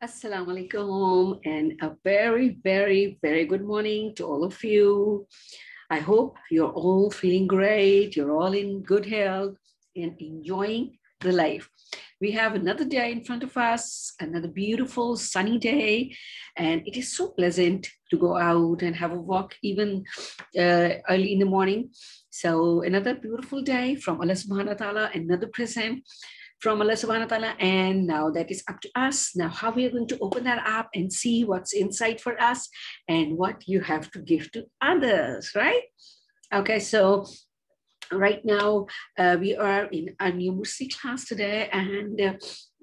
Assalamu alaikum and a very, very, very good morning to all of you. I hope you're all feeling great, you're all in good health and enjoying the life. We have another day in front of us, another beautiful sunny day, and it is so pleasant to go out and have a walk even uh, early in the morning. So another beautiful day from Allah subhanahu wa ta'ala, another present from Allah subhanahu wa ta'ala. And now that is up to us. Now, how we are going to open that up and see what's inside for us and what you have to give to others, right? Okay, so right now uh, we are in a numeracy class today and uh,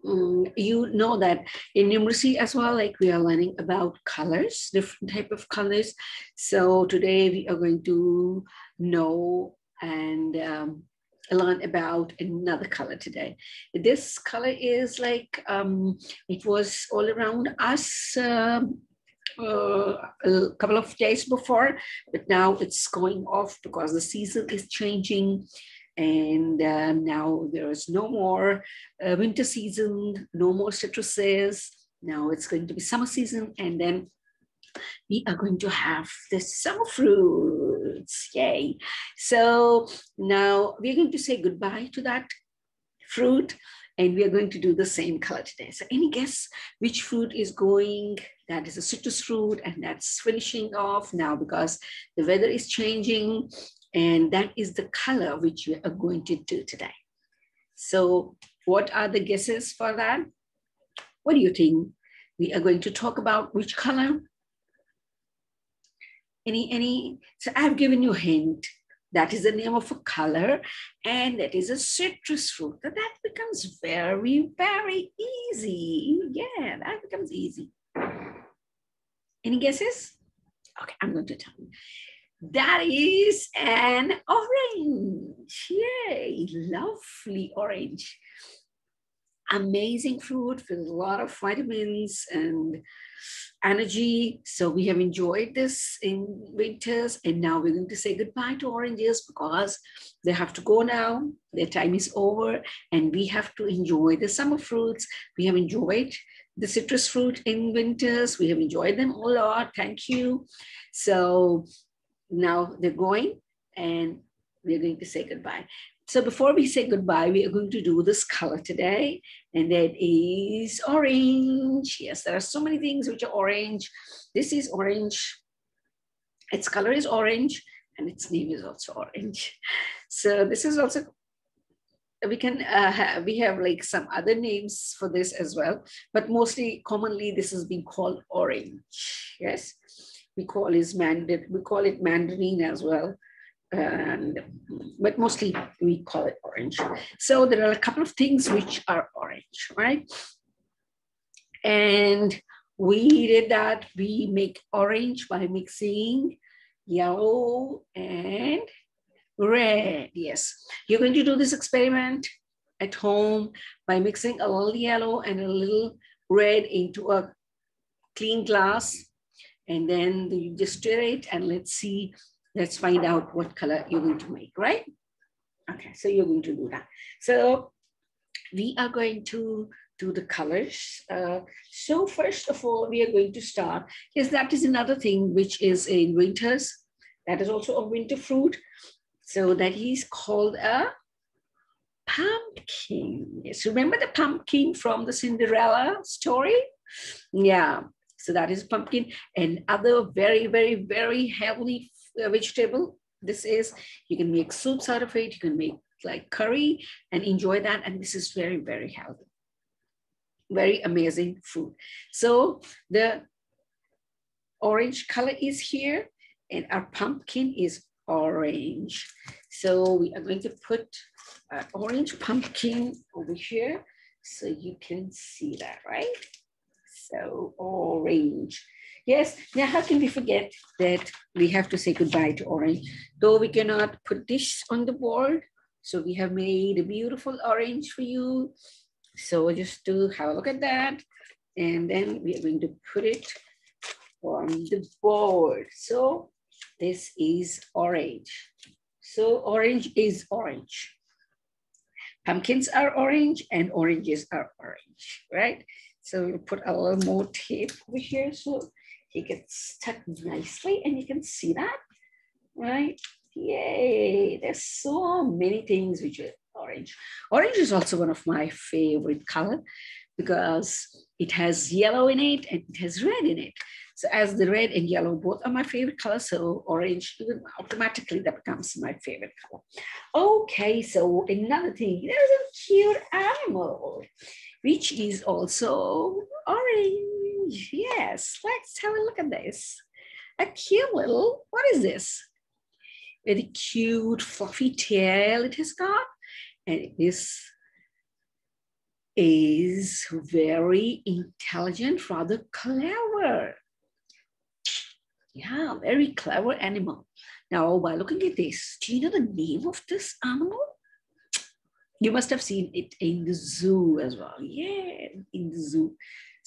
um, you know that in numeracy as well like we are learning about colors different type of colors so today we are going to know and um, learn about another color today. This color is like, um, it was all around us um, uh, a couple of days before, but now it's going off because the season is changing and uh, now there is no more uh, winter season, no more citruses. Now it's going to be summer season and then we are going to have the summer fruits. Yay. So now we're going to say goodbye to that fruit and we are going to do the same color today. So any guess which fruit is going, that is a citrus fruit and that's finishing off now because the weather is changing and that is the color which we are going to do today. So what are the guesses for that? What do you think? We are going to talk about which color? Any any so i've given you a hint. That is the name of a color and that is a citrus fruit. So that becomes very very easy. Yeah that becomes easy. Any guesses? Okay i'm going to tell you. That is an orange. Yay lovely orange amazing fruit with a lot of vitamins and energy. So we have enjoyed this in winters, and now we're going to say goodbye to oranges because they have to go now. Their time is over, and we have to enjoy the summer fruits. We have enjoyed the citrus fruit in winters. We have enjoyed them a lot. Thank you. So now they're going, and we're going to say goodbye. So before we say goodbye, we are going to do this color today, and that is orange. Yes, there are so many things which are orange. This is orange. Its color is orange, and its name is also orange. So this is also we can uh, have, we have like some other names for this as well, but mostly commonly this is being called orange. Yes, we call is mandarin. We call it mandarin as well and but mostly we call it orange. So there are a couple of things which are orange, right? And we did that. We make orange by mixing yellow and red. Yes, you're going to do this experiment at home by mixing a little yellow and a little red into a clean glass. And then you just stir it and let's see let's find out what color you're going to make, right? Okay, so you're going to do that. So we are going to do the colors. Uh, so first of all, we are going to start, yes, that is another thing which is in winters. That is also a winter fruit. So that is called a pumpkin. Yes, remember the pumpkin from the Cinderella story? Yeah, so that is pumpkin and other very, very, very heavily uh, vegetable. This is, you can make soups out of it, you can make like curry and enjoy that. And this is very, very healthy. Very amazing food. So the orange color is here and our pumpkin is orange. So we are going to put orange pumpkin over here so you can see that, right? So orange. Yes, now how can we forget that we have to say goodbye to orange? Though we cannot put this on the board, so we have made a beautiful orange for you. So just to have a look at that, and then we are going to put it on the board. So this is orange. So orange is orange. Pumpkins are orange and oranges are orange, right? So we'll put a little more tape over here so he gets tucked nicely and you can see that, right? Yay, there's so many things which are orange. Orange is also one of my favorite color because it has yellow in it and it has red in it. So as the red and yellow both are my favorite color, so orange automatically that becomes my favorite color. Okay, so another thing, there's a cute animal, which is also orange. Yes, let's have a look at this. A cute little, what is this? Very cute fluffy tail it has got. And this is very intelligent, rather clever. Yeah, very clever animal. Now, by looking at this, do you know the name of this animal? You must have seen it in the zoo as well. Yeah, in the zoo.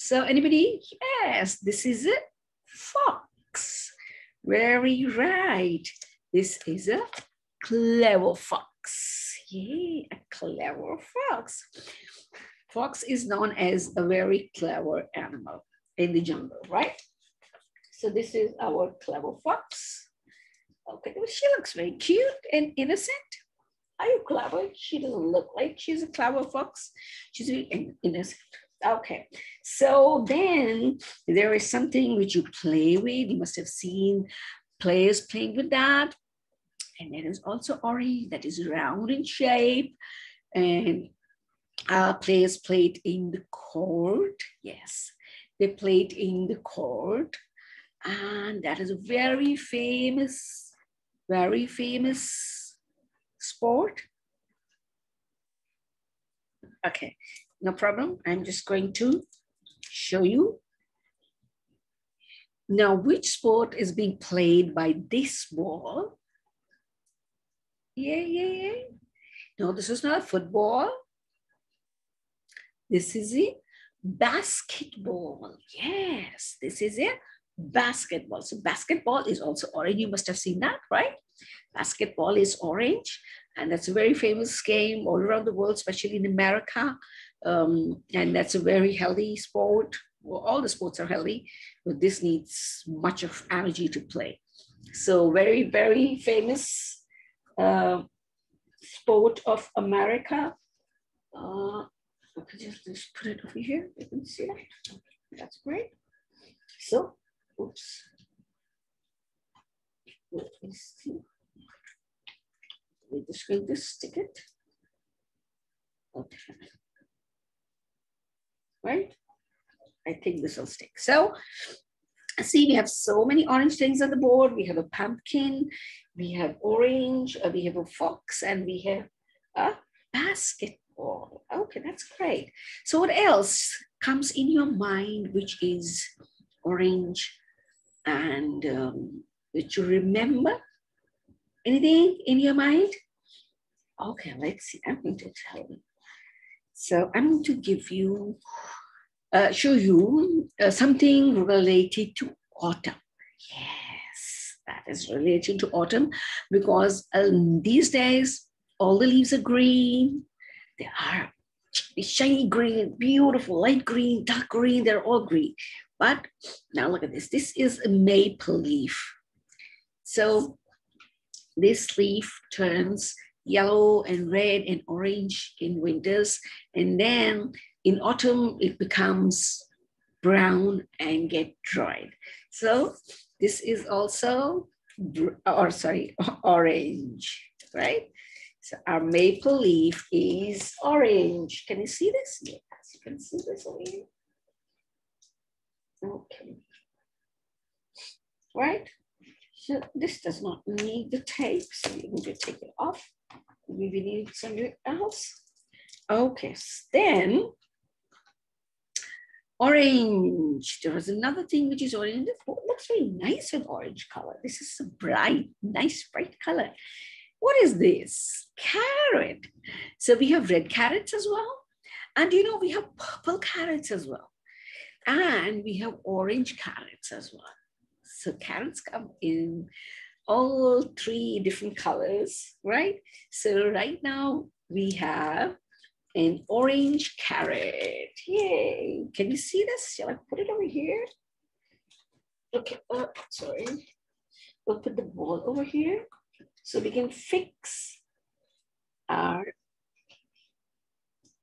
So anybody? Yes, this is a fox. Very right. This is a clever fox. Yeah, a clever fox. Fox is known as a very clever animal in the jungle, right? So this is our clever fox. Okay, well, she looks very cute and innocent. Are you clever? She doesn't look like she's a clever fox. She's very innocent. Okay, so then there is something which you play with. You must have seen players playing with that. And there is also orange that is round in shape. And uh, players played in the court. Yes, they played in the court. And that is a very famous, very famous sport. Okay, no problem. I'm just going to show you. Now, which sport is being played by this ball? Yeah, yeah, yeah. No, this is not football. This is a basketball. Yes, this is a basketball. So basketball is also orange. You must have seen that, right? Basketball is orange, and that's a very famous game all around the world, especially in America. Um, and that's a very healthy sport. Well, all the sports are healthy, but this needs much of energy to play. So very, very famous uh, sport of America. Uh, I could just, just put it over here. You can see that. That's great. So Oops. Let me see. We're just going to stick it. Okay. Right? I think this will stick. So see, we have so many orange things on the board. We have a pumpkin, we have orange, uh, we have a fox, and we have a basketball. Okay, that's great. So what else comes in your mind, which is orange, and um, did you remember anything in your mind? Okay, let's see. I'm going to tell you. So I'm going to give you, uh, show you uh, something related to autumn. Yes, that is related to autumn because um, these days all the leaves are green. They are shiny green, beautiful, light green, dark green, they're all green. But now look at this. This is a maple leaf. So this leaf turns yellow and red and orange in winters. And then in autumn, it becomes brown and get dried. So this is also, or sorry, orange, right? So our maple leaf is orange. Can you see this? Yes, you can see this over here. Okay. Right? So this does not need the tape, so you can just take it off. Maybe need something else. Okay, then orange. There is another thing which is orange. It looks very nice with orange color. This is a bright, nice, bright color. What is this? Carrot. So we have red carrots as well. And you know, we have purple carrots as well. And we have orange carrots as well. So carrots come in all three different colors, right? So right now we have an orange carrot. Yay. Can you see this? Shall I put it over here? Okay, uh, sorry. We'll put the ball over here so we can fix our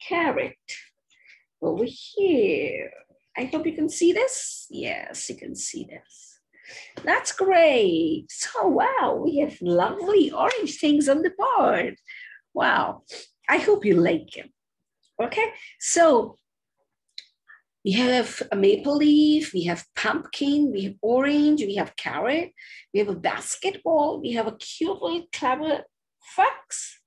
carrot over here. I hope you can see this. Yes, you can see this. That's great. So, wow, we have lovely orange things on the board. Wow, I hope you like it. Okay, so we have a maple leaf, we have pumpkin, we have orange, we have carrot, we have a basketball, we have a cute little clever fox,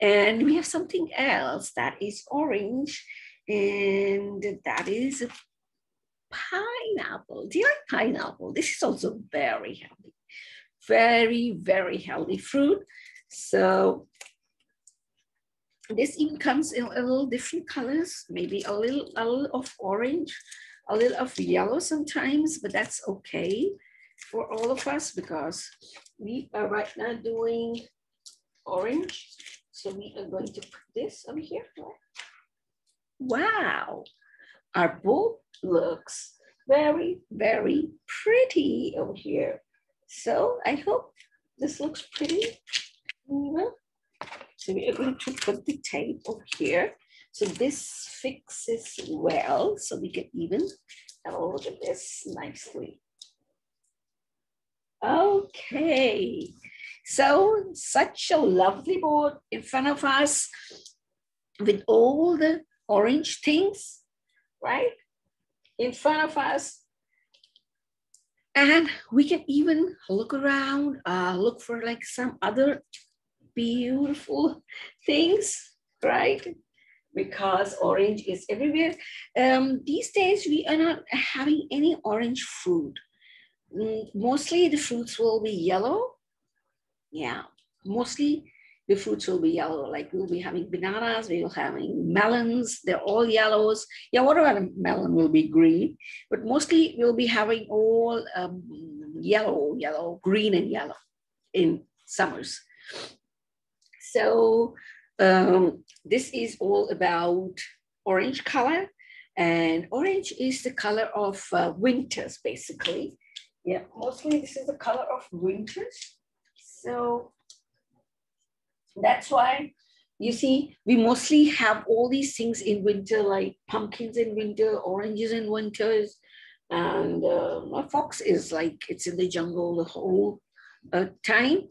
and we have something else that is orange, and that is pineapple. Do you like pineapple? This is also very healthy, very, very healthy fruit. So this even comes in a little different colors, maybe a little, a little of orange, a little of yellow sometimes, but that's okay for all of us because we are right now doing orange. So we are going to put this over here. Wow, our bowl looks very, very pretty over here. So I hope this looks pretty. Mm-hmm. So we are going to put the tape over here. So this fixes well, so we can even have a look at this nicely. Okay, so such a lovely board in front of us with all the orange things, right? In front of us. And we can even look around, uh, look for like some other beautiful things, right? Because orange is everywhere. Um, these days, we are not having any orange fruit. Mm, mostly the fruits will be yellow. Yeah, mostly the fruits will be yellow. Like we'll be having bananas, we'll be having melons, they're all yellows. Yeah, what about a melon will be green, but mostly we'll be having all um, yellow, yellow, green and yellow in summers. So um, this is all about orange color and orange is the color of uh, winters basically. Yeah, mostly this is the color of winters. So that's why you see, we mostly have all these things in winter, like pumpkins in winter, oranges in winters, and uh, fox is like it's in the jungle the whole uh, time.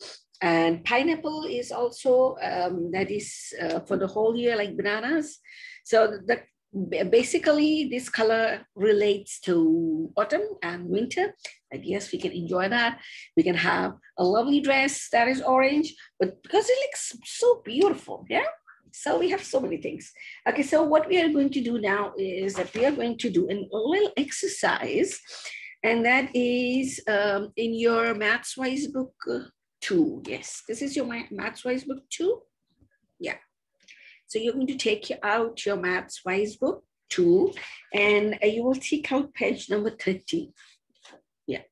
And pineapple is also, um, that is uh, for the whole year, like bananas. So the, basically this color relates to autumn and winter. I guess we can enjoy that. We can have a lovely dress that is orange, but because it looks so beautiful, yeah? So we have so many things. Okay, so what we are going to do now is that we are going to do a little exercise, and that is um, in your Maths Wise book two. Yes, this is your Maths Wise book two. Yeah. So you're going to take out your Maths Wise book two and you will take out page number 30. Yeah.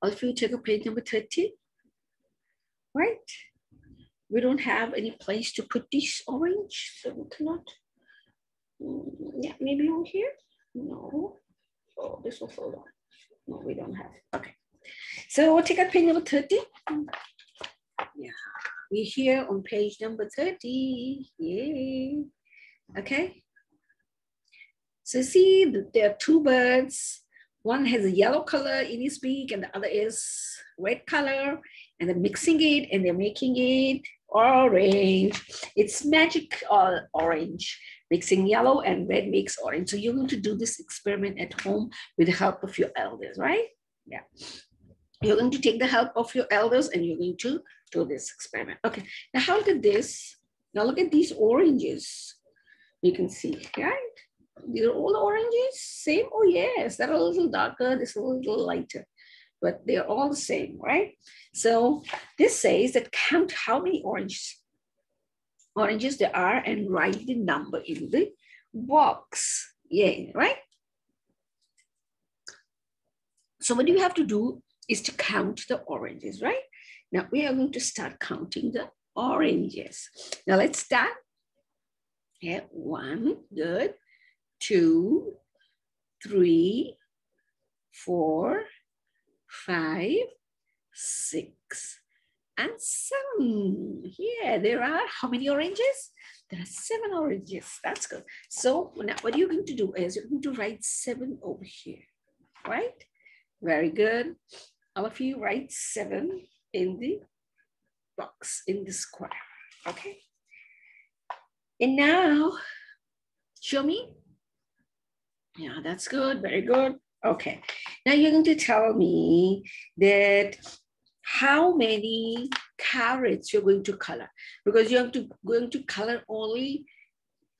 All of you take a page number 30. Right? We don't have any place to put this orange, so we cannot. Mm, yeah, maybe over here? No. Oh, this will fall down. No, we don't have. Okay. So we'll take out page number 30. Yeah, we're here on page number 30. Yay. Okay. So see, there are two birds. One has a yellow color in his beak and the other is red color. And they're mixing it and they're making it orange. It's magic uh, orange. Mixing yellow and red makes orange. So you're going to do this experiment at home with the help of your elders, right? Yeah. You're going to take the help of your elders and you're going to do this experiment. Okay, now how look at this. Now look at these oranges. You can see, right? These are all oranges, same? Oh yes, they're a little darker, this is a little lighter, but they're all the same, right? So this says that count how many oranges, oranges there are and write the number in the box. Yeah, right? So what do you have to do is to count the oranges, right? Now we are going to start counting the oranges. Now let's start Okay, one, good. Two, three, four, five, six, and seven. Yeah, there are how many oranges? There are seven oranges. That's good. So now what you're going to do is you're going to write seven over here, right? Very good. All of you write seven in the box, in the square, okay? And now, show me. Yeah, that's good, very good. Okay, now you're going to tell me that how many carrots you're going to color because you're to, going to color only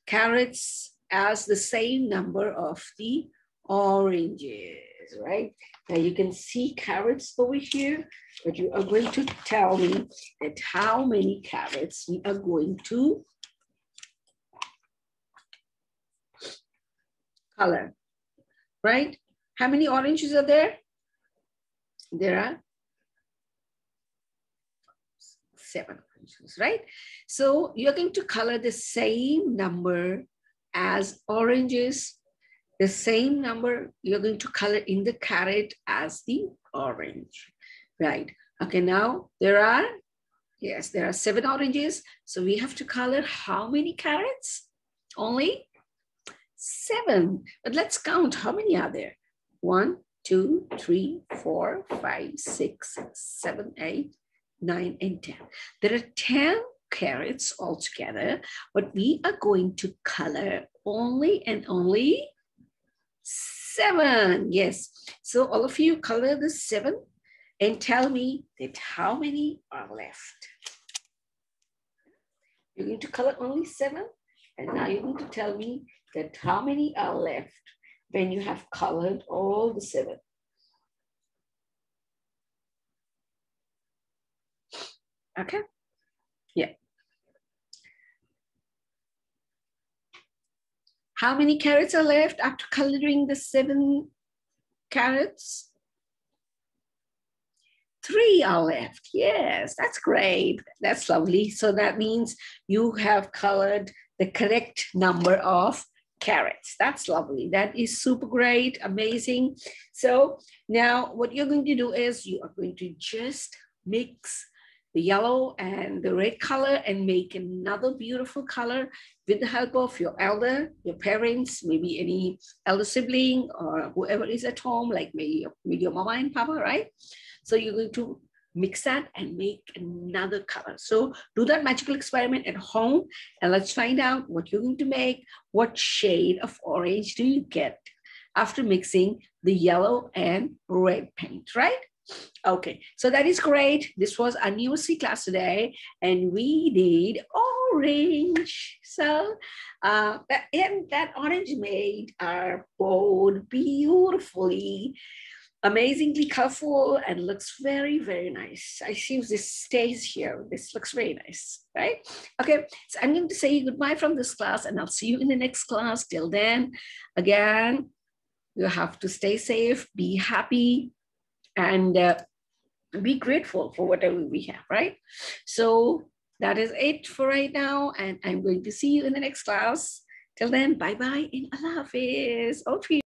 carrots as the same number of the oranges, right? Now you can see carrots over here, but you are going to tell me that how many carrots we are going to color, right? How many oranges are there? There are seven oranges, right? So you're going to color the same number as oranges, the same number you're going to color in the carrot as the orange, right? Okay, now there are, yes, there are seven oranges. So we have to color how many carrots? Only seven. But let's count, how many are there? One, two, three, four, five, six, seven, eight, nine, and 10. There are 10 carrots altogether, but we are going to color only and only seven. Yes. So all of you color the seven and tell me that how many are left. You're going to color only seven. And now you're going to tell me that how many are left when you have colored all the seven. Okay. Yeah. How many carrots are left after coloring the seven carrots? Three are left. Yes, that's great. That's lovely. So that means you have colored the correct number of carrots. That's lovely. That is super great, amazing. So now what you're going to do is you are going to just mix the yellow and the red color and make another beautiful color with the help of your elder, your parents, maybe any elder sibling or whoever is at home, like maybe your, maybe your mama and papa, right? So you're going to mix that and make another color. So do that magical experiment at home and let's find out what you're going to make. What shade of orange do you get after mixing the yellow and red paint, right? Okay, so that is great. This was a numeracy class today, and we did orange. So, uh, that, and that orange made our board beautifully, amazingly colorful, and looks very, very nice. I see this stays here. This looks very nice, right? Okay, so I'm going to say goodbye from this class, and I'll see you in the next class. Till then, again, you have to stay safe, be happy, and uh, be grateful for whatever we have, right? So that is it for right now. And I'm going to see you in the next class. Till then, bye bye and Allah Hafiz.